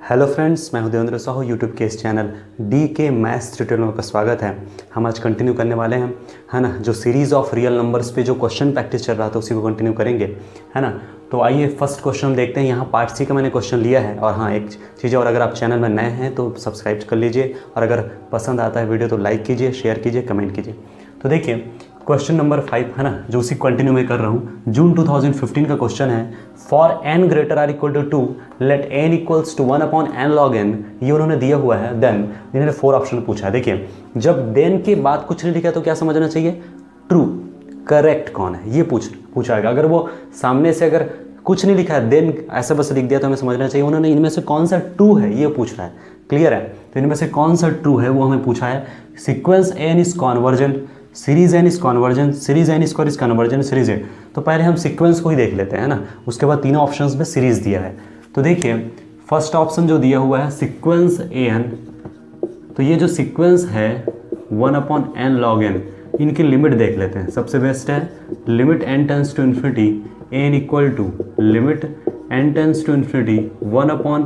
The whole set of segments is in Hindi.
हेलो फ्रेंड्स मैं हूँ देवेंद्र साहू यूट्यूब के इस channel D K maths tutorial का स्वागत है। हम आज कंटिन्यू करने वाले हैं, है ना? जो सीरीज़ ऑफ़ रियल नंबर्स पे जो क्वेश्चन प्रैक्टिस चल रहा था, उसी को कंटिन्यू करेंगे, है ना? तो आइए फ़र्स्ट क्वेश्चन देखते हैं। यहाँ पार्ट सी का मैंने क्वेश्चन लिया है, और हाँ एक चीज़ और, अगर आप चैनल में नए हैं तो सब्सक्राइब कर लीजिए, और अगर पसंद आता है वीडियो तो लाइक कीजिए शेयर कीजिए कमेंट कीजिए। तो देखिए क्वेश्चन नंबर फाइव, है ना, जो उसी कंटिन्यू में कर रहा हूँ। जून 2015 का क्वेश्चन है for n greater or equal to two let n equals to one upon n log n ये उन्होंने दिया हुआ है। देन इन्होंने फोर ऑप्शन पूछा है। देखिए, जब देन के बाद कुछ नहीं लिखा तो क्या समझना चाहिए? ट्रू करेक्ट कौन है? ये पूछ पूछाएगा अगर वो सामने से अगर कुछ नहीं लिखा है देन ऐसा बस लिख दिया तो हमें समझना चाहिए, उन्होंने इनमें से कौन सा ट्रू है, ये पूछ रहा है। क्लियर है? तो इनमें से कौन सा ट्रू है, वो हमें पूछा है। Sequence n is convergent series n is convergent series n square is convergent series ए तो पहले हम सीक्वेंस को ही देख लेते हैं ना? उसके बाद तीनों ऑप्शंस में सीरीज़ दिया है। तो देखिए फ़र्स्ट ऑप्शन जो दिया हुआ है सीक्वेंस ए एन तो ये जो सीक्वेंस है one upon n log n इनकी लिमिट देख लेते हैं। सबसे बेस्ट है limit n tends to infinity n equal to limit n tends to infinity one upon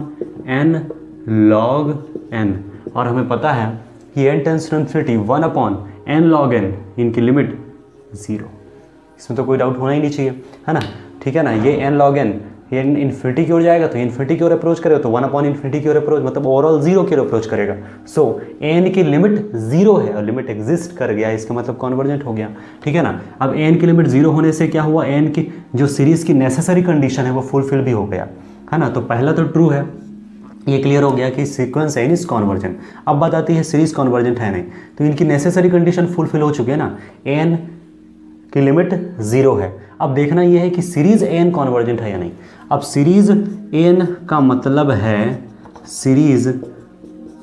n log n और हमें पता है कि n tends to infinity one upon n log n इनकी लिमिट ज़ीरो इसमें तो कोई डाउट होना ही नहीं चाहिए है ना? ठीक है ना? ये एन लॉग एन ये इन्फिनिटी की ओर जाएगा तो इन्फिनिटी की ओर अप्रोच करेगा तो वन अपॉन इन्फिनिटी की ओर अप्रोच मतलब ओवरऑल ज़ीरो की ओर अप्रोच करेगा। सो so, एन की लिमिट ज़ीरो है और लिमिट एग्जिस्ट कर गया इसका मतलब कॉन्वर्जेंट हो गया। ठीक है ना? अब एन की लिमिट ज़ीरो होने से क्या हुआ? एन की जो सीरीज़ की नेसेसरी कंडीशन है वो फुलफिल भी हो गया। है ना? तो पहला तो ट्रू है। ये क्लियर हो गया कि सीक्वेंस एन इज़ कॉन्वर्जेंट अब बात आती है सीरीज़ कॉन्वर्जेंट है नहीं। तो इनकी नेसेसरी कंडीशन फुलफिल हो चुकी है ना। एन की लिमिट ज़ीरो है। अब देखना यह है कि सीरीज़ एन कॉन्वर्जेंट है या नहीं। अब सीरीज़ एन का मतलब है series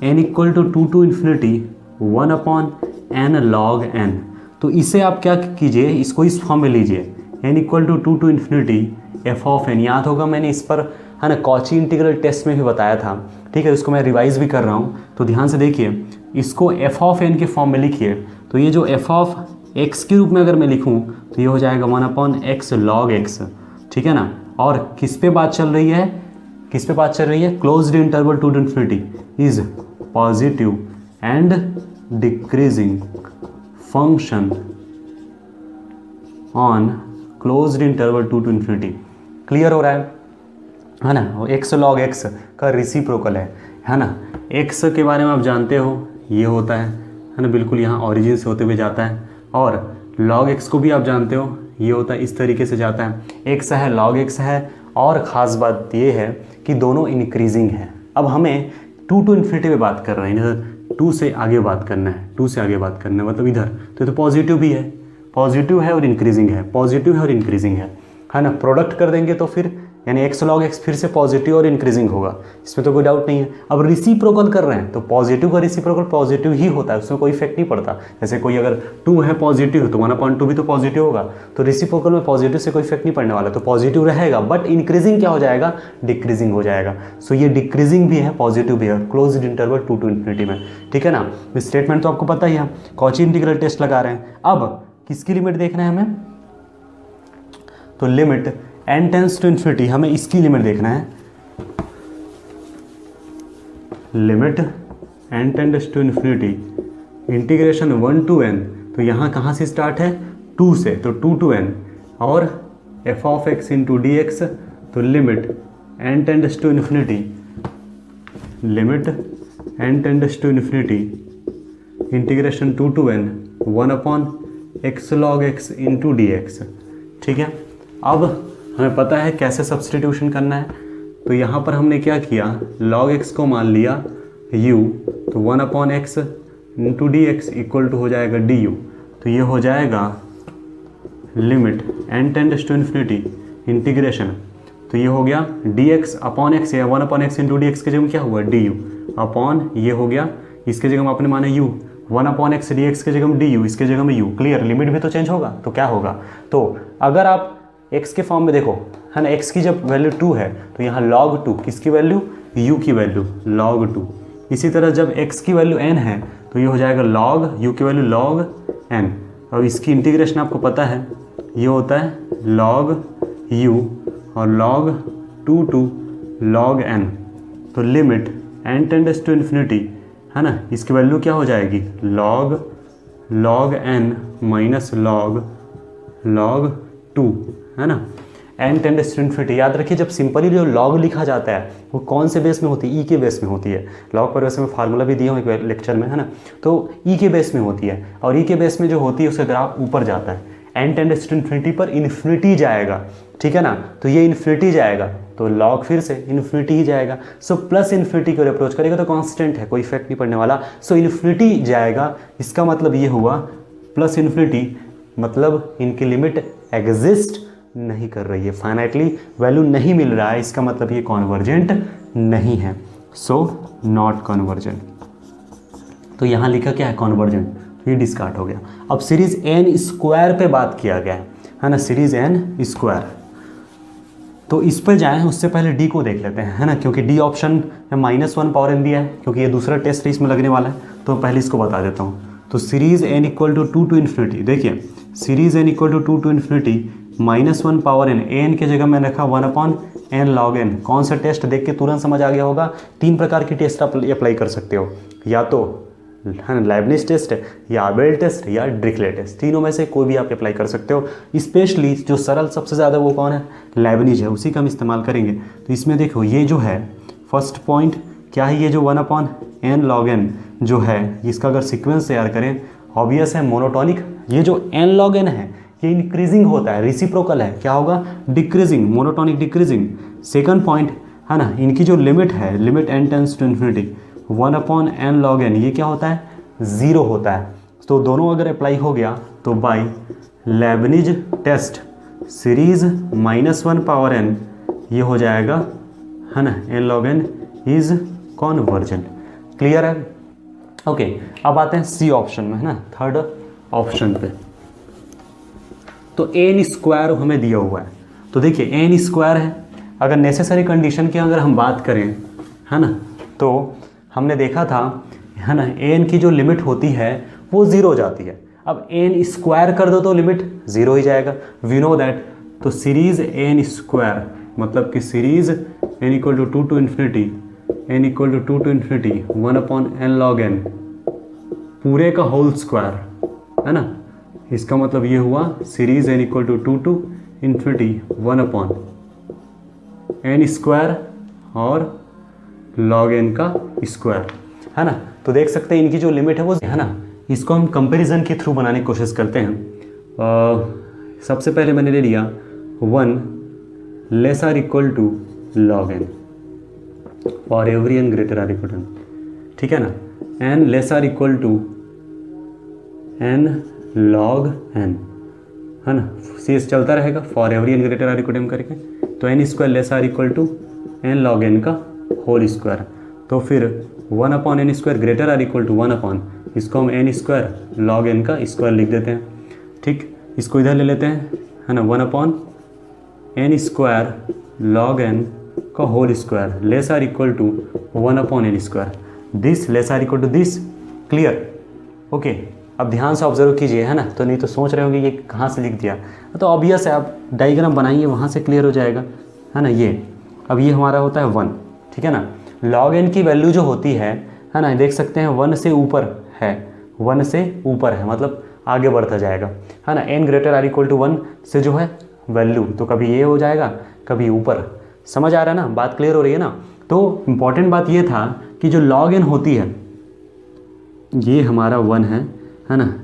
n equal to two to infinity one upon n log n तो इसे आप क्या कीजिए? इसको इस फॉर्म में लीजिए। N equal to two to infinity f of n याद होगा मैंने इस पर, है ना कॉची इंटीग्रल टेस्ट में भी बताया था। ठीक है, इसको मैं रिवाइज भी कर रहा हूँ। तो ध्यान से देखिए, इसको एफ़ ऑफ़ एन के फॉर्म में लिखिए। तो ये जो एफ़ ऑफ़ एक्स के रूप में अगर मैं लिखूँ तो ये हो जाएगा one upon x log x ठीक है ना? और किस पे बात चल रही है? किस पे बात चल रही है? Close interval to infinity is positive and decreasing function on close interval two to infinity clear हो रहा है? है ना? वो एक्स लॉग एक्स का रिसिप्रोकल है है ना? एक्स के बारे में आप जानते हो, ये होता है है ना? बिल्कुल यहाँ ऑरिजिन से होते हुए जाता है। और लॉग एक्स को भी आप जानते हो, ये होता है, इस तरीके से जाता है। एक्स है लॉग एक्स है, और ख़ास बात ये है कि दोनों इंक्रीजिंग है। अब हमें टू टू इन्फिनिटी में बात कर रहे हैं इधर टू से आगे बात करना है टू से आगे बात करना है मतलब इधर। तो तो पॉजिटिव भी है पॉजिटिव है और इंक्रीजिंग है पॉजिटिव है और इंक्रीजिंग है। है ना प्रोडक्ट कर देंगे तो फिर, यानी एक्स लॉग एक्स फिर से पॉजिटिव और इंक्रीजिंग होगा। इसमें तो कोई डाउट नहीं है। अब रिसिप्रोकल कर रहे हैं तो पॉजिटिव का रिसिप्रोकल पॉजिटिव ही होता है, उसमें कोई इफ़ेक्ट नहीं पड़ता। जैसे कोई अगर टू है पॉजिटिव तो वन पॉइंट टू भी तो पॉजिटिव होगा। तो रिसिप्रोकल में पॉजिटिव से कोई इफ़ेक्ट नहीं पड़ने वाला तो पॉजिटिव रहेगा बट इंक्रीजिंग क्या हो जाएगा? डिक्रीजिंग हो जाएगा। सो ये डिक्रीजिंग भी है पॉजिटिव भी है close interval two to infinity में। ठीक है ना? स्टेटमेंट तो आपको पता ही है, कॉची इंटीग्रल टेस्ट लगा रहे हैं। अब, किसकी लिमिट देखना है हमें? तो limit n tends to infinity हमें इसकी लिमिट देखना है। Limit n tends to infinity integration one to n तो यहाँ कहाँ से स्टार्ट है? टू से तो टू टू एन और f of x into d x तो limit n tends to infinity limit n tends to infinity integration two to n one upon x log x into d x ठीक है? अब हमें पता है कैसे सब्सटीट्यूशन करना है। तो यहाँ पर हमने क्या किया? log x को मान लिया, u तो one upon x into d x equal to हो जाएगा डी यू तो ये हो जाएगा limit n tends to infinity integration तो ये हो गया डी एक्स अपॉन एक्स या one upon x into d x के जगह क्या हुआ? डी यू अपॉन ये हो गया, इसके जगह में आपने माना u one upon x d x के जगह डी यू इसके जगह में यू क्लियर लिमिट भी तो चेंज होगा तो क्या होगा? तो अगर आप एक्स के फॉर्म में देखो, है ना एक्स की जब वैल्यू टू है तो यहाँ लॉग टू किसकी वैल्यू यू की वैल्यू लॉग टू इसी तरह जब एक्स की वैल्यू एन है तो ये हो जाएगा लॉग यू की वैल्यू लॉग एन और इसकी इंटीग्रेशन आपको पता है, ये होता है लॉग यू और log two to log n तो limit n tends to infinity है ना, इसकी वैल्यू क्या हो जाएगी? Log log n minus log log two है ना? एन टेंडेस टू इन्फिनिटी याद रखिए, जब सिंपली जो लॉग लिखा जाता है, वो कौन से बेस में होती है? ई e के बेस में होती है। लॉग पर वैसे मैं फार्मूला भी दिया हूँ एक लेक्चर में, है ना? तो ई e के बेस में होती है और ई e के बेस में जो होती है, उसका ग्राफ ऊपर जाता है। एन टेंडेस टू इन्फिनिटी पर इन्फिनिटी जाएगा, ठीक है ना? तो ये इन्फिनिटी जाएगा तो लॉग फिर से इन्फिनिटी ही जाएगा। सो प्लस इन्फिनिटी की ओर अप्रोच करेगा तो कांस्टेंट है, कोई इफ़ेक्ट नहीं पड़ने वाला। सो इन्फिनिटी जाएगा, इसका मतलब ये हुआ प्लस इन्फिनिटी मतलब इनकी लिमिट एग्जिस्ट नहीं कर रही है। फाइनाइटली वैल्यू नहीं मिल रहा है, इसका मतलब ये कॉन्वर्जेंट नहीं है। सो नॉट कॉन्वर्जेंट तो यहाँ लिखा क्या है? कॉन्वर्जेंट तो ये डिस्कार्ट हो गया। अब सीरीज़ एन स्क्वायर पे बात किया गया है। ना? सीरीज़ एन स्क्वायर तो इस पर जाएँ, उससे पहले डी को देख लेते हैं। है ना? क्योंकि D option minus one power n दिया है, क्योंकि ये दूसरा टेस्ट इसमें लगने वाला है। तो पहले इसको बता देता हूँ। तो series n equal to two to infinity देखिए। Series n equal to two to infinity minus one power n n के जगह मैंने रखा one upon n log n कौन सा टेस्ट देख के तुरंत समझ आ गया होगा? तीन प्रकार की टेस्ट आप अप्लाई कर सकते हो। या तो है ना लाइबनिस टेस्ट या आबेल टेस्ट या ड्रिकले टेस्ट तीनों में से कोई भी आप अप्लाई कर सकते हो। स्पेशली जो सरल सबसे ज़्यादा वो कौन है? लाइबनिज है, उसी का हम इस्तेमाल करेंगे। तो इसमें देखो, ये जो है फ़र्स्ट पॉइंट क्या है ये जो one upon n log n जो है, इसका अगर सिक्वेंस तैयार करें ऑब्वियस है मोनोटॉनिक ये जो एन लॉग एन है ये इंक्रीजिंग होता है रिसिप्रोकल है। क्या होगा? Decreasing monotonic decreasing second point है ना? इनकी जो लिमिट है limit n tends to infinity one upon n log n ये क्या होता है? ज़ीरो होता है। तो दोनों अगर अप्लाई हो गया तो by Leibniz test series minus one power n ये हो जाएगा है ना? N log n is convergent clear है? ओके okay, अब आते हैं सी ऑप्शन में है ना? थर्ड ऑप्शन पे। तो एन स्क्वायर हमें दिया हुआ है। तो देखिए एन स्क्वायर है। अगर नेसेसरी कंडीशन की अगर हम बात करें, है ना तो हमने देखा था, है ना एन की जो लिमिट होती है, वो ज़ीरो हो जाती है। अब एन स्क्वायर कर दो तो लिमिट ज़ीरो ही जाएगा। वी नो दैट तो सीरीज़ एन स्क्वायर मतलब कि series n equal to two to infinity n equal to two to infinity one upon n log n पूरे का होल स्क्वायर है ना। इसका मतलब ये हुआ series n equal to two to infinity one upon n square और लॉग एन का स्क्वायर है ना? तो देख सकते हैं इनकी जो लिमिट है वो है ना? इसको हम कंपैरिजन के थ्रू बनाने की कोशिश करते हैं। आ, सबसे पहले मैंने ले लिया one less or equal to log n for every n greater or equal to ठीक है ना? N less or equal to n log n है ना? सी एस चलता रहेगा for every n greater or equal to m करके। तो n square less or equal to n log n का होल स्क्वायर तो फिर one upon n square greater or equal to one upon इसको हम एन स्क्वायर लॉग एन का स्क्वायर लिख देते हैं। ठीक? इसको इधर ले लेते हैं, है ना? One upon n square log n का whole square less or equal to one upon n square this less or equal to this clear okay अब ध्यान से ऑब्ज़र्व कीजिए, है ना? तो नहीं तो सोच रहे होंगे ये कहाँ से लिख दिया। तो ऑब्वियस है, आप डाइग्राम बनाइए वहाँ से क्लियर हो जाएगा, है ना? ये। अब ये हमारा होता है वन ठीक है ना? लॉग एन की वैल्यू जो होती है है ना? देख सकते हैं वन से ऊपर है। वन से ऊपर है मतलब आगे बढ़ता जाएगा, है ना? N greater or equal to one से जो है वैल्यू तो कभी ये हो जाएगा, कभी ऊपर। समझ आ रहा है ना? बात क्लियर हो रही है ना? तो इंपॉर्टेंट बात ये था कि जो लॉग एन होती है, ये हमारा वन है है ना?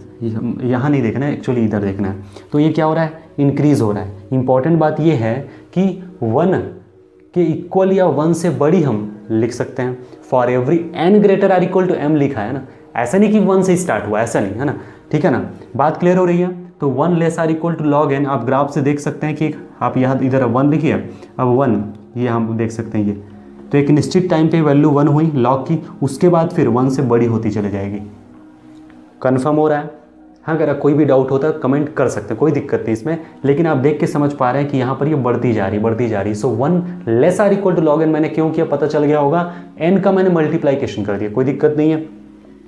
यहाँ नहीं देखना है एक्चुअली इधर देखना है। तो ये क्या हो रहा है? इंक्रीज़ हो रहा है। इंपॉर्टेंट बात ये है कि वन के इक्वल या वन से बड़ी हम लिख सकते हैं। For every n greater or equal to m लिखा है ना? ऐसा नहीं कि वन से स्टार्ट हुआ, ऐसा नहीं, है ना? ठीक है ना? बात क्लियर हो रही है? तो one less or equal to log n आप ग्राफ से देख सकते हैं कि आप यहाँ इधर वन लिखिए। अब वन ये हम देख सकते हैं ये। तो एक निश्चित टाइम पे वैल्यू वन हुई लॉग की, उसके बाद फिर वन से बड़ी होती चली जाएगी। कन्फर्म हो रहा है। हाँ अगर कोई भी डाउट होता है कमेंट कर सकते हैं, कोई दिक्कत नहीं इसमें। लेकिन आप देख के समझ पा रहे हैं कि यहाँ पर ये बढ़ती जा रही, बढ़ती जा रही। So one less or equal to log n मैंने क्यों किया? पता चल गया होगा। एन का मैंने मल्टीप्लाइकेशन कर दिया, कोई दिक्कत नहीं है।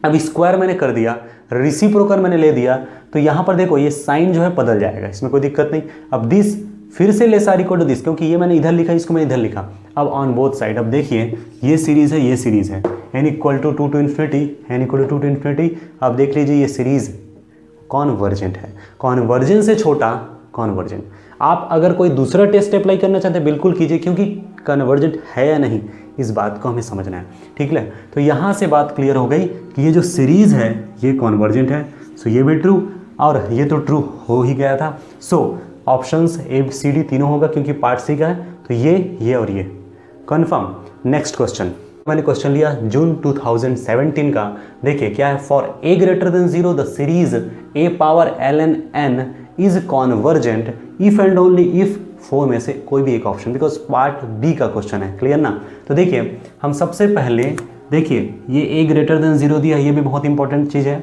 अब स्क्वायर मैंने कर दिया रिसिप्रोकर मैंने ले दिया। तो यहाँ पर देखो, ये साइन जो है बदल जाएगा, इसमें कोई दिक्कत नहीं। अब दिस फिर से आर इक्वल टू दिस, क्योंकि ये मैंने इधर लिखा, इसको मैं इधर लिखा। अब ऑन बोथ साइड अब देखिए, ये सीरीज़ है, ये सीरीज़ है। N equal to two to infinity n equal to two to infinity अब देख लीजिए ये सीरीज़ कॉन्वर्जेंट है। कॉन्वर्जेंट से छोटा कॉन्वर्जेंट आप अगर कोई दूसरा टेस्ट अप्लाई करना चाहते हैं, बिल्कुल कीजिए, क्योंकि कन्वर्जेंट है या नहीं, इस बात को हमें समझना है। ठीक है? तो यहाँ से बात क्लियर हो गई कि ये जो सीरीज़ है, ये कॉन्वर्जेंट है। सो ये भी ट्रू और ये तो ट्रू हो ही गया था। So options A C D तीनों होगा क्योंकि पार्ट सी का है। तो ये ये और ये। कन्फर्म नेक्स्ट क्वेश्चन मैंने क्वेश्चन लिया जून 2017 का। देखिए, क्या है? For a greater than zero the series a power l n n is convergent if and only if four में से कोई भी एक ऑप्शन बिकॉज़ पार्ट बी का क्वेश्चन है। क्लियर ना? तो देखिए, हम सबसे पहले, देखिए, ये ए ग्रेटर देन ज़ीरो दिया, ये भी बहुत इंपॉर्टेंट चीज़ है।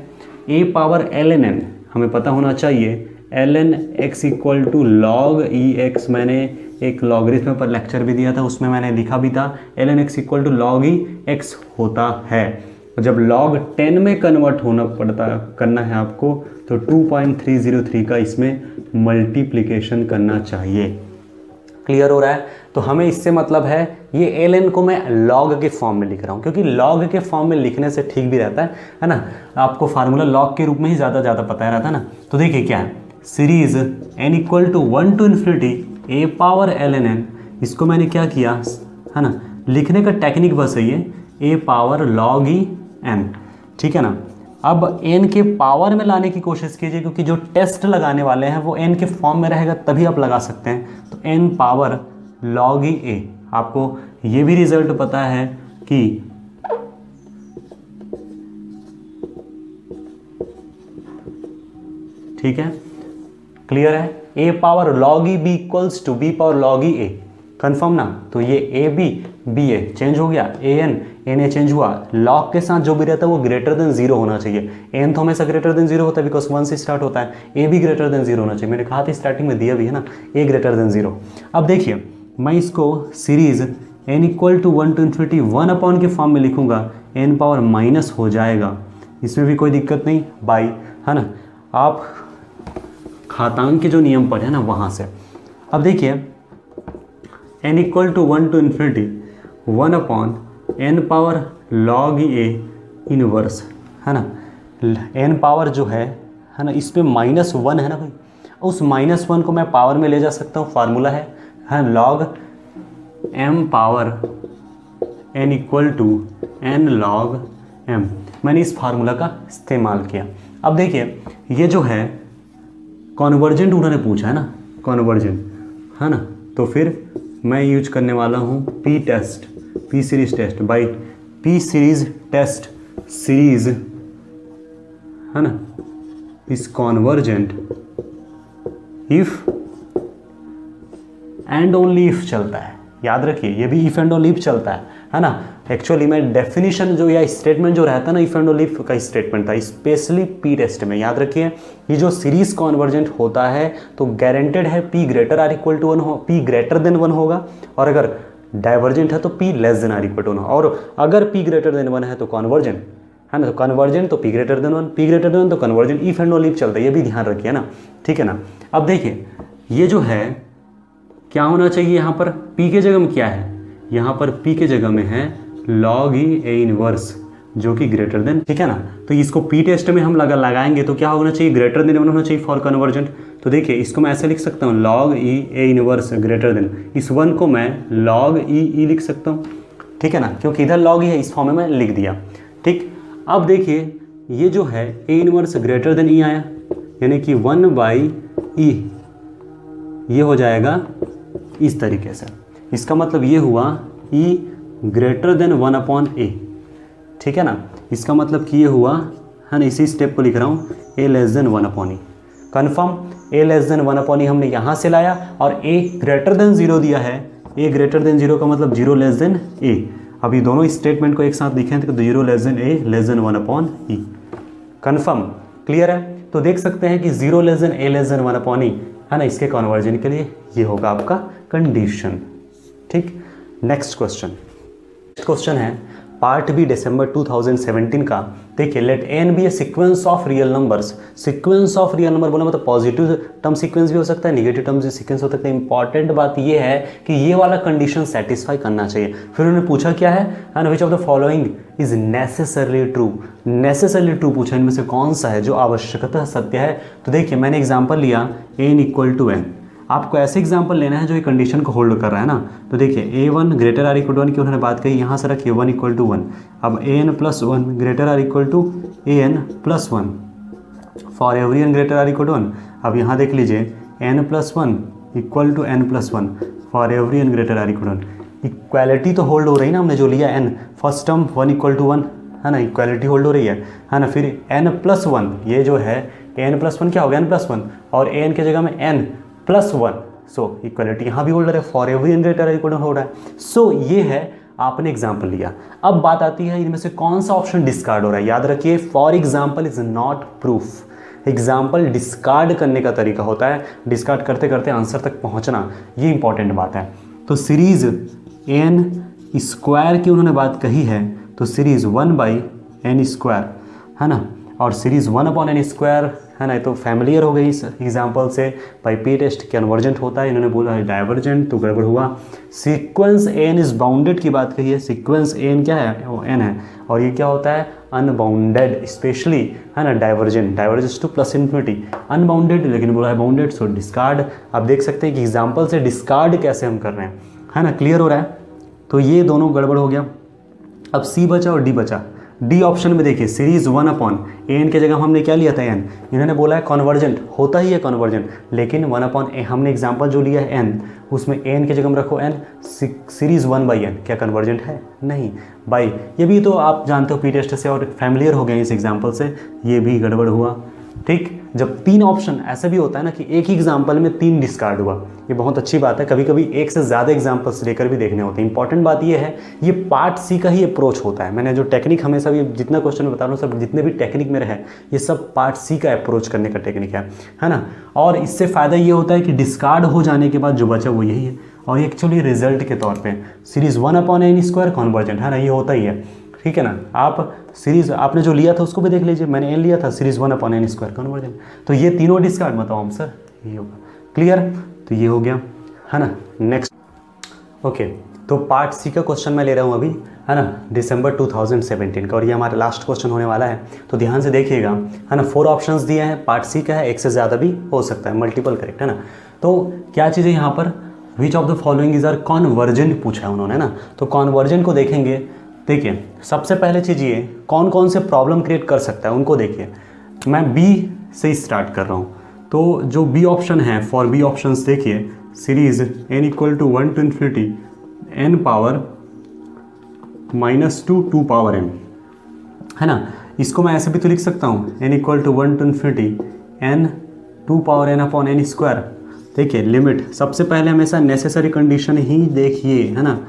A power l n n हमें पता होना चाहिए l n x equal to log e x मैंने एक लॉगरिथम पर लेक्चर भी दिया था, उसमें मैंने लिखा भी था l n x equal to log e x होता है। जब लॉग टेन में कन्वर्ट होना पड़ता, करना है आपको तो 2.303 का इसमें मल्टीप्लिकेशन करना चाहिए। क्लियर हो रहा है? तो हमें इससे मतलब है, ये एल एन को मैं लॉग के फॉर्म में लिख रहा हूँ, क्योंकि लॉग के फॉर्म में लिखने से ठीक भी रहता है है ना? आपको फार्मूला लॉग के रूप में ही ज़्यादा ज़्यादा पता रहता है ना? तो देखिए क्या है। Series n equal to one to infinity a power l n n इसको मैंने क्या किया? है ना? लिखने का टेक्निक बस है ये a power log e n ठीक है ना? अब एन के पावर में लाने की कोशिश कीजिए, क्योंकि जो टेस्ट लगाने वाले हैं, वो एन के फॉर्म में रहेगा, तभी आप लगा सकते हैं। तो n power log e a आपको ये भी रिज़ल्ट पता है कि ठीक है? क्लियर है? A power log e b equals to b power log e a confirm ना? तो ये a b b a change हो गया. A n n a change हुआ. लॉग के साथ जो भी रहता है वो ग्रेटर देन ज़ीरो होना चाहिए. एन तो हमेशा ग्रेटर देन ज़ीरो होता है बिकॉज़ वन से स्टार्ट होता है. ए भी ग्रेटर देन ज़ीरो होना चाहिए. मैंने कहा था स्टार्टिंग में दिया भी है ना? ए ग्रेटर देन ज़ीरो अब देखिए, मैं इसको series n equal to one to infinity one upon के फॉर्म में लिखूँगा. एन पावर माइनस हो जाएगा. इसमें भी कोई दिक्कत नहीं. बाई है ना? आप खातांक के जो नियम है ना, वहाँ से। अब देखिए n equal to one to infinity one upon n power log a inverse है ना? एन पावर जो है है ना, इस पर माइनस वन है ना भाई उस माइनस वन को मैं पावर में ले जा सकता हूँ फार्मूला है है log m power n equal to n log m मैंने इस फार्मूला का इस्तेमाल किया। अब देखिए, ये जो है कॉन्वर्जेंट उन्होंने पूछा है ना? कॉन्वर्जेंट। है ना? तो फिर मैं यूज़ करने वाला हूँ p test p series test by p series test series है ना? इस convergent if and only if चलता है। याद रखिए ये भी इफ़ एंड ओनली इफ़ चलता है। है ना? एक्चुअली में डेफिनेशन जो या स्टेटमेंट जो रहता है ना इफ़ एंड ओनली का स्टेटमेंट था। स्पेशली पी टेस्ट में। याद रखिए, ये जो सीरीज़ कॉन्वर्जेंट होता है तो गारंटेड है p greater or equal to one हो पी ग्रेटर देन वन होगा। और अगर डाइवर्जेंट है तो p less than or equal to one और अगर पी ग्रेटर देन वन है तो कॉन्वर्जेंट है ना? तो कन्वर्जेंट तो p greater than one p greater than one तो कन्वर्जेंट इफ़ एंड ओनली चलता है, ये भी ध्यान रखिए ना। ठीक है ना? अब देखिए, ये जो है, क्या होना चाहिए यहाँ पर? पी के जगह में क्या है? यहाँ पर पी के जगह में है log ई ए इनवर्स जो कि ग्रेटर देन ठीक है ना? तो इसको पी टेस्ट में हम लगा, लगाएँगे तो क्या होना चाहिए? ग्रेटर देन होना चाहिए फॉर कन्वर्जेंट तो देखिए, इसको मैं ऐसे लिख सकता हूँ log e a inverse greater than इस वन को मैं लॉग ई ई लिख सकता हूँ, ठीक है ना? क्योंकि इधर लॉग ही है, इस फॉर्म में मैं लिख दिया, ठीक? अब देखिए, ये जो है a inverse greater than e आया, यानी कि वन बाई ई ये हो जाएगा इस तरीके से। इसका मतलब ये हुआ e greater than one upon a ठीक है ना? इसका मतलब कि ये हुआ, है ना, इसी स्टेप को लिख रहा हूँ a less than one upon e confirm a less than one upon e हमने यहाँ से लाया और ए ग्रेटर देन ज़ीरो दिया है। ए ग्रेटर देन ज़ीरो का मतलब ज़ीरो लेस देन ए ये दोनों स्टेटमेंट को एक साथ लिखें तो zero less than a less than one upon e confirm clear है? तो देख सकते हैं कि zero less than a less than one upon e है ना, इसके कन्वर्जन के लिए ये होगा आपका कंडीशन ठीक? नेक्स्ट क्वेश्चन क्वेश्चन है पार्ट बी दिसंबर 2017 का। देखिए let n B a sequence of real numbers sequence of real number बोला मतलब पॉजिटिव टर्म सीक्वेंस भी हो सकता है नेगेटिव टर्म सीक्वेंस हो सकता है। इंपॉर्टेंट बात ये है कि ये वाला कंडीशन सेटिस्फाई करना चाहिए। फिर उन्होंने पूछा क्या है? And which of the following is necessarily true necessarily true पूछा, इनमें से कौन सा है जो आवश्यकता सत्य है? तो देखिए, मैंने एग्ज़ाम्पल लिया एन इक्वल टू एन आपको ऐसे एग्ज़ाम्पल लेना है जो ये कंडीशन को होल्ड कर रहा है ना? तो देखिए a one greater or equal one की उन्होंने बात कही? यहाँ से रखिए वन इक्वल टू वन अब a n plus one greater or equal to a n plus one for every n greater or equal to one अब यहाँ देख लीजिए n plus one equal to n plus one for every n greater or equal one equality तो होल्ड हो रही है ना, हमने जो लिया n first term one equal to one है ना? इक्वालिटी होल्ड हो रही है। है ना? फिर एन प्लस वन ये जो है एन प्लस वन क्या होगा एन प्लस वन और एन के जगह में n plus one so equality यहाँ भी होल्डर है फॉर एवरी जनरेटर इक्वल हो रहा है। सो so, ये है आपने एग्ज़ाम्पल लिया। अब बात आती है इनमें से कौन सा ऑप्शन डिस्कार्ड हो रहा है? याद रखिए for example is not proof example discard करने का तरीका होता है। डिस्कार्ड करते करते आंसर तक पहुँचना ये इंपॉर्टेंट बात है। तो सीरीज़ एन स्क्वायर की उन्होंने बात कही है तो series one by n square है ना? और series one upon n square है ना? तो फैमिलियर हो गई इस एग्ज़ाम्पल से। भाई पी टेस्ट कन्वर्जेंट होता है, इन्होंने बोला है डाइवर्जेंट तो गड़बड़ हुआ। सीक्वेंस एन इज़ बाउंडेड की बात कही है। सीक्वेंस एन क्या है? वो एन है। और ये क्या होता है? अनबाउंडेड स्पेशली है ना? Divergent divergence to plus infinity unbounded लेकिन बोला है बाउंडेड सो डिस्कार्ड आप देख सकते हैं कि एग्ज़ाम्पल से डिस्कार्ड कैसे हम कर रहे हैं। है ना? क्लियर हो रहा है? तो ये दोनों गड़बड़ हो गया। अब सी बचा और डी बचा। डी ऑप्शन में देखिए series one upon a n के जगह हमने क्या लिया था एन इन्होंने बोला है कॉन्वर्जेंट होता ही है कॉन्वर्जेंट लेकिन वन अपॉन ए हमने एग्ज़ाम्पल जो लिया है एन उसमें एन के जगह में रखो n series one by n क्या कन्वर्जेंट है? नहीं। बाई ये भी तो आप जानते हो पी टेस्ट से और फैमिलियर हो गए इस एग्ज़ाम्पल से, ये भी गड़बड़ हुआ। ठीक? जब तीन ऑप्शन ऐसे भी होता है ना कि एक ही एग्ज़ाम्पल में तीन डिस्कार्ड हुआ, ये बहुत अच्छी बात है। कभी कभी एक से ज़्यादा एग्जाम्पल्स लेकर भी देखने होते हैं। इंपॉर्टेंट बात ये है, ये पार्ट सी का ही अप्रोच होता है। मैंने जो टेक्निक हमेशा भी जितना क्वेश्चन बता रहा हूँ, सब जितने भी टेक्निक मेरे हैं, ये सब पार्ट सी का अप्रोच करने का टेक्निक है। है ना? और इससे फ़ायदा ये होता है कि डिस्कार्ड हो जाने के बाद जो बचा वो यही है। और एक्चुअली रिज़ल्ट के तौर पर series one upon n square convergent है ना? ये होता ही है। ठीक है ना? आप सीरीज़ आपने जो लिया था उसको भी देख लीजिए। मैंने एन लिया था series one upon n square convergent तो ये तीनों डिस्कार्ड बताओ हम सर ये होगा। क्लियर तो ये हो गया, है ना? नेक्स्ट ओके तो पार्ट सी का क्वेश्चन मैं ले रहा हूँ अभी, है ना? दिसंबर 2017 का। और ये हमारा लास्ट क्वेश्चन होने वाला है। तो ध्यान से देखिएगा, है ना? फोर ऑप्शंस दिए हैं। पार्ट सी का है, एक से ज़्यादा भी हो सकता है। मल्टीपल करेक्ट है ना? तो क्या चीज़ यहाँ पर? Which of the following is are convergent पूछा है उन्होंने ना? तो कॉन्वर्जेंट को देखेंगे। देखिए, सबसे पहले चीज़ ये कौन कौन से प्रॉब्लम क्रिएट कर सकता है, उनको देखिए। मैं बी से स्टार्ट कर रहा हूँ। तो जो बी ऑप्शन है फॉर बी ऑप्शन देखिए series n equal to one to infinity n power minus two two power n है ना? इसको मैं ऐसे भी तो लिख सकता हूँ n equal to one to infinity n two power n upon n square देखिए लिमिट सबसे पहले हमेशा नेसेसरी कंडीशन ही देखिए, है ना?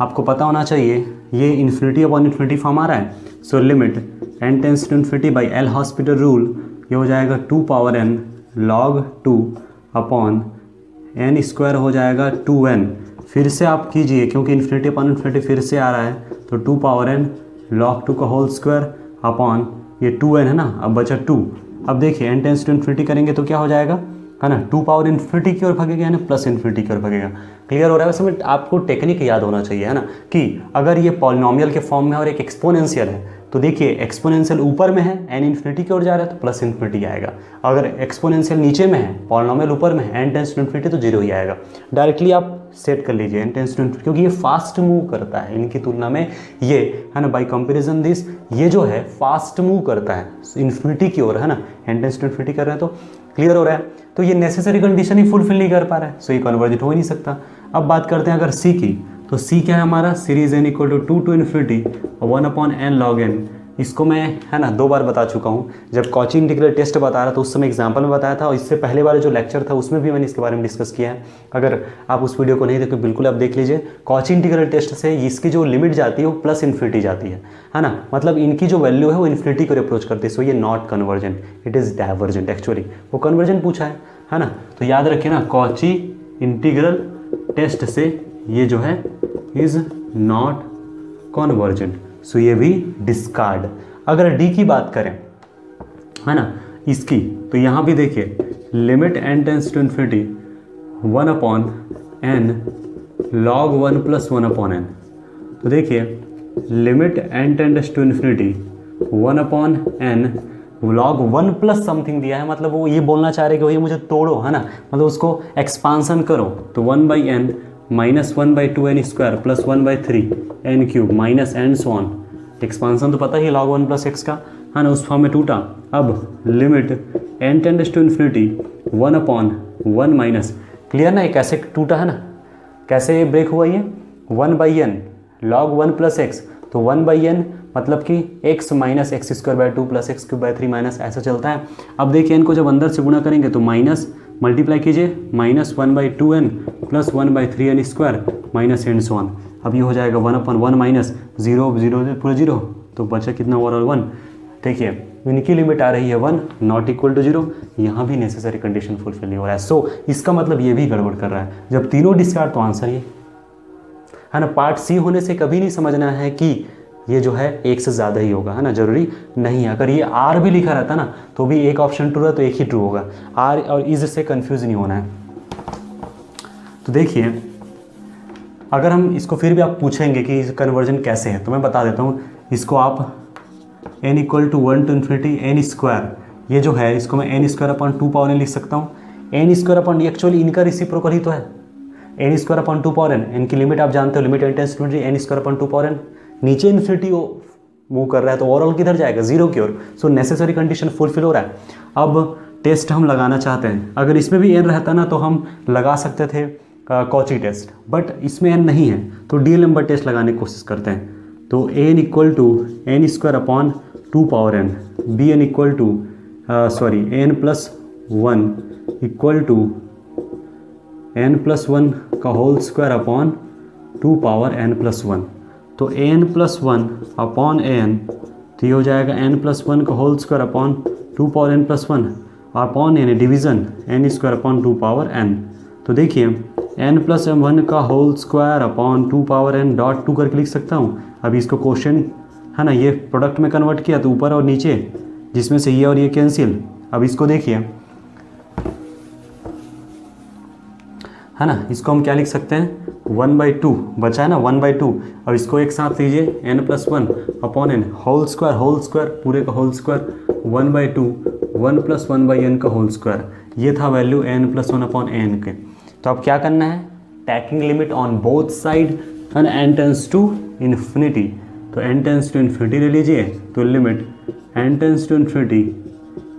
आपको पता होना चाहिए ये इन्फिनिटी अपॉन इन्फिनिटी फॉर्म आ रहा है। So limit n tends to infinity by L Hospital rule ये हो जाएगा two power n log two upon n square हो जाएगा टू एन फिर से आप कीजिए, क्योंकि इन्फिनिटी अपॉन इन्फिनिटी फिर से आ रहा है तो two power n log two का होल स्क्वायर अपॉन ये टू एन है ना, अब बचा टू अब देखिए एन टेंस टू इन्फिनिटी करेंगे तो क्या हो जाएगा? है ना? टू पावर इन्फिनिटी की ओर भागेगा यानी प्लस इन्फिनिटी की ओर भागेगा। क्लियर हो रहा है? वैसे में आपको टेक्निक याद होना चाहिए, है ना? कि अगर ये पॉलिनोमियल के फॉर्म में और एक एक्सपोनेंशियल है तो देखिए एक्सपोनेंशियल ऊपर में है एन इन्फिनिटी की ओर जा रहा है तो प्लस इन्फिनिटी आएगा। अगर एक्सपोनेंशियल नीचे में है पॉलिनोमियल ऊपर में है एन टेंस टू इन्फिनिटी तो ज़ीरो ही आएगा। डायरेक्टली आप सेट कर लीजिए एन टेंस टू इन्फिनिटी क्योंकि ये फास्ट मूव करता है। इनकी तुलना में ये, है ना बाई कंपेरिजन दिस ये जो है फास्ट मूव करता है। इन्फिनिटी की ओर, है ना? एन टेंस टू इन्फिनिटी कर रहे हैं तो क्लियर हो रहा है? तो ये नेसेसरी कंडीशन ही फुलफिल नहीं कर पा रहा है। सो ये कन्वर्जिट हो ही नहीं सकता। अब बात करते हैं अगर सी की। तो सी क्या है हमारा? Series n equal to two to infinity one upon n log n इसको मैं, है ना, दो बार बता चुका हूँ। जब कोचिंग इंटीग्रल टेस्ट बता रहा था, उस समय एग्ज़ाम्पल में बताया था, और इससे पहले वाले जो लेक्चर था, उसमें भी मैंने इसके बारे में डिस्कस किया है। अगर आप उस वीडियो को नहीं देखे, बिल्कुल आप देख लीजिए। कोचिंग इंटीग्रल टेस्ट से इसकी जो लिमिट जाती है, वो प्लस इन्फिनिटी जाती है। है ना? मतलब इनकी जो वैल्यू है, वो इन्फिनिटी को अप्रोच करती है। सो ये not convergent it is divergent actually वो कन्वर्जेंट पूछा है है ना? तो याद रखिए ना कॉची इंटीग्रल टेस्ट से ये जो है इज़ नॉट कॉन्वर्जेंट सो ये भी डिस्कार्ड अगर डी की बात करें, है ना, इसकी तो यहाँ भी देखिए limit n tends to infinity one upon n log one plus one upon n तो देखिए limit n tends to infinity one upon n log one plus something दिया है मतलब वो ये बोलना चाह रहे कि भैया मुझे तोड़ो, है ना मतलब उसको एक्सपांसन करो. तो one by n minus one by two n square plus one by three n cube minus n so expansion तो पता ही लॉग वन प्लस एक्स का। है ना, उस फॉर्म में टूटा। अब limit n tends to infinity one upon one minus clear ना ये कैसे टूटा है ना? कैसे ये ब्रेक हुआ ये? One by n log one plus x तो वन बाई एन मतलब कि x minus x square by two plus x cube by three minus ऐसा चलता है। अब देखिए इनको जब अंदर से गुणा करेंगे तो माइनस मल्टीप्लाई कीजिए minus one by two n plus one by three n square minus n so one अब ये हो जाएगा one upon one minus zero zero पूरा ज़ीरो तो बचा कितना ओवरऑल वन देखिए इनकी लिमिट आ रही है one not equal to zero यहाँ भी नेसेसरी कंडीशन फुलफिल नहीं हो रहा है. सो so, इसका मतलब ये भी गड़बड़ कर रहा है। जब तीनों डिस्कार्ड तो आंसर ये। है ना? पार्ट सी होने से कभी नहीं समझना है कि ये जो है, एक से ज़्यादा ही होगा, है ना? ज़रूरी नहीं है। अगर ये आर भी लिखा रहता ना तो भी एक ऑप्शन ट्रू है तो एक ही ट्रू होगा। आर और इज़ से कंफ्यूज नहीं होना है। तो देखिए, अगर हम इसको फिर भी आप पूछेंगे कि कन्वर्जन कैसे है तो मैं बता देता हूँ। इसको आप n equal to one to infinity n square ये जो है, इसको मैं n square upon two power n लिख सकता हूँ। एन स्क्वायर अपॉन एक्चुअली इनका रिसिप्रोकल ही तो है। N square upon two power n इनकी लिमिट आप जानते हो limit n tends n square upon two power n नीचे इन्फिनिटी मूव कर रहा है तो ओवरऑल किधर जाएगा? ज़ीरो की ओर। सो नेसेसरी कंडीशन फुलफिल हो रहा है। अब टेस्ट हम लगाना चाहते हैं। अगर इसमें भी एन रहता ना तो हम लगा सकते थे कॉची टेस्ट बट इसमें एन नहीं है। तो डी एल नंबर टेस्ट लगाने की कोशिश करते हैं। तो n equal to n square upon two power n b n equal to sorry n plus one equal to n plus one का whole square upon two power n plus one तो n plus one upon n तो ये हो जाएगा एन प्लस वन का whole square upon two power n plus one upon n division n square upon two power n तो देखिए एन प्लस एम वन का whole square upon two power n dot two करके लिख सकता हूँ। अभी इसको क्वेश्चन है ना, ये प्रोडक्ट में कन्वर्ट किया तो ऊपर और नीचे, जिसमें से ये और ये कैंसिल अब इसको देखिए। है ना? इसको हम क्या लिख सकते हैं? वन बाई टू, बचा है ना? One by two. अब इसको एक साथ लीजिए n plus one upon n whole square whole square पूरे का whole square one by two one plus one by n का होल स्क्वायर ये था value n plus one upon n के। तो अब क्या करना है? Taking limit on both side and n tends to infinity तो एन टेंस टू इन्फिनिटी ले लीजिए तो limit n tends to infinity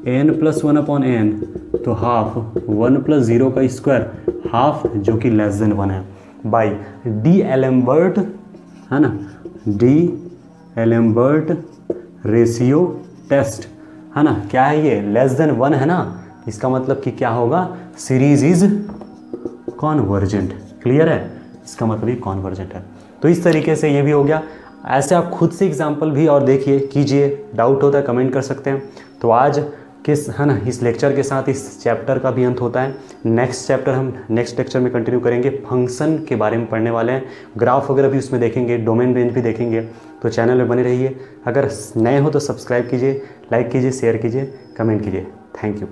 n plus one upon n तो हाफ़ वन प्लस ज़ीरो का स्क्वायर हाफ़ जो कि लेस देन वन है। बाई डी एलेम्बर्ट है ना? डी एलेम्बर्ट रेशियो टेस्ट है ना? क्या है ये? लेस देन वन है ना? इसका मतलब कि क्या होगा? सीरीज़ इज़ कॉन्वर्जेंट क्लियर है? इसका मतलब ये कॉन्वर्जेंट है। तो इस तरीके से ये भी हो गया। ऐसे आप खुद से एग्ज़ाम्पल भी और देखिए, कीजिए। डाउट होता है कमेंट कर सकते हैं। तो आज किस, है ना, इस लेक्चर के साथ, इस चैप्टर का भी अंत होता है। नेक्स्ट चैप्टर हम नेक्स्ट लेक्चर में कंटिन्यू करेंगे। फ़ंक्शन के बारे में पढ़ने वाले हैं। ग्राफ वगैरह भी उसमें देखेंगे डोमेन रेंज भी देखेंगे। तो चैनल में बने रहिए। अगर नए हो तो सब्सक्राइब कीजिए लाइक कीजिए शेयर कीजिए कमेंट कीजिए। Thank you